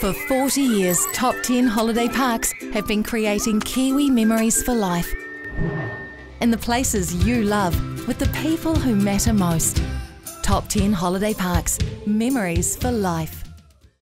For 40 years, Top 10 Holiday Parks have been creating Kiwi memories for life. In the places you love, with the people who matter most. Top 10 Holiday Parks, memories for life.